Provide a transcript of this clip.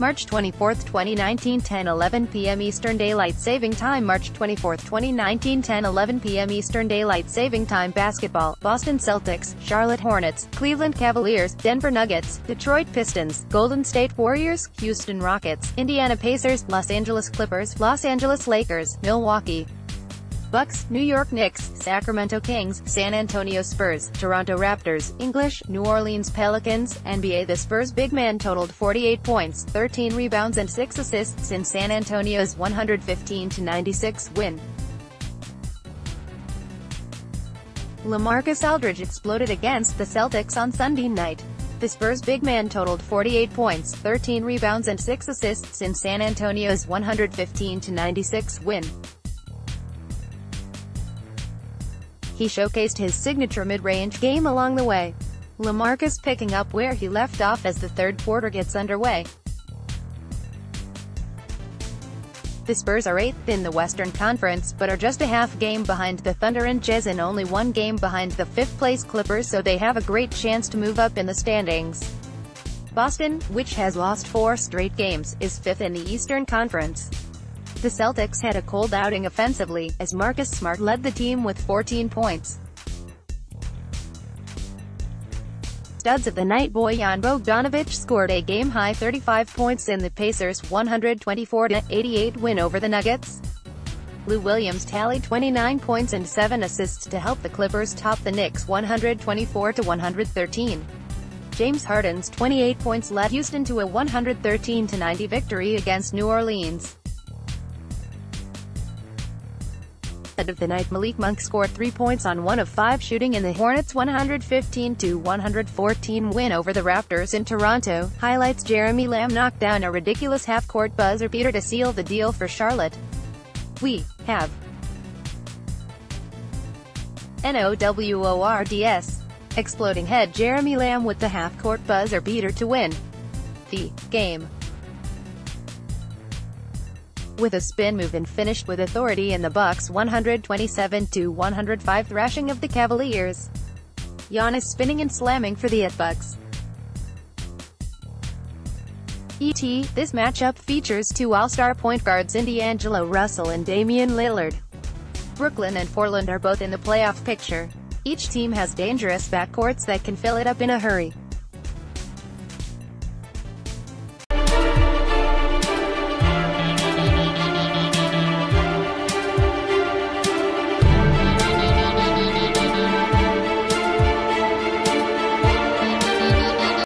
March 24, 2019 10:11 p.m. Eastern Daylight Saving Time March 24, 2019 10:11 p.m. Eastern Daylight Saving Time Basketball Boston Celtics, Charlotte Hornets, Cleveland Cavaliers, Denver Nuggets, Detroit Pistons, Golden State Warriors, Houston Rockets, Indiana Pacers, Los Angeles Clippers, Los Angeles Lakers, Milwaukee Bucks, New York Knicks, Sacramento Kings, San Antonio Spurs, Toronto Raptors, English, New Orleans Pelicans, NBA The Spurs big man totaled 48 points, 13 rebounds and 6 assists in San Antonio's 115-96 win. LaMarcus Aldridge exploded against the Celtics on Sunday night. The Spurs big man totaled 48 points, 13 rebounds and 6 assists in San Antonio's 115-96 win. He showcased his signature mid-range game along the way. LaMarcus picking up where he left off as the third quarter gets underway. The Spurs are 8th in the Western Conference, but are just a half game behind the Thunder and Jazz and only one game behind the fifth-place Clippers so they have a great chance to move up in the standings. Boston, which has lost four straight games, is fifth in the Eastern Conference. The Celtics had a cold outing offensively, as Marcus Smart led the team with 14 points. Studs of the night Bojan Bogdanovic scored a game-high 35 points in the Pacers' 124-88 win over the Nuggets. Lou Williams tallied 29 points and 7 assists to help the Clippers top the Knicks 124-113. James Harden's 28 points led Houston to a 113-90 victory against New Orleans. Of the night Malik Monk scored three points on one of five shooting in the Hornets' 115-114 win over the Raptors in Toronto. Highlights Jeremy Lamb knocked down a ridiculous half-court buzzer beater to seal the deal for Charlotte. We have NOWORDS. Exploding head Jeremy Lamb with the half-court buzzer beater to win the game with a spin move and finished with authority in the Bucks' 127-105 thrashing of the Cavaliers. Giannis spinning and slamming for the It Bucks. ET, this matchup features two All-Star point guards in D'Angelo Russell and Damian Lillard. Brooklyn and Portland are both in the playoff picture. Each team has dangerous backcourts that can fill it up in a hurry.